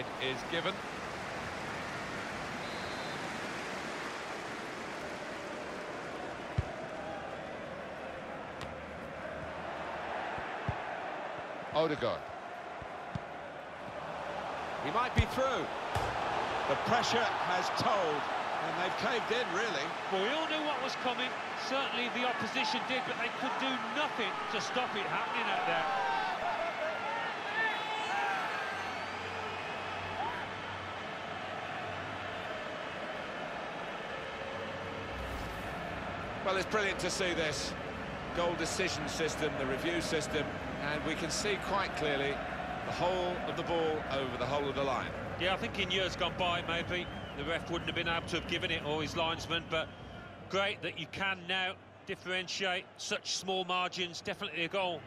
offside is given. Odegaard. He might be through. The pressure has told, and they've caved in, really. Well, we all knew what was coming. Certainly the opposition did, but they could do nothing to stop it happening out there. Well, it's brilliant to see this goal decision system, the review system, and we can see quite clearly the whole of the ball over the whole of the line. Yeah, I think in years gone by, maybe the ref wouldn't have been able to have given it, or his linesman, but great that you can now differentiate such small margins, definitely a goal.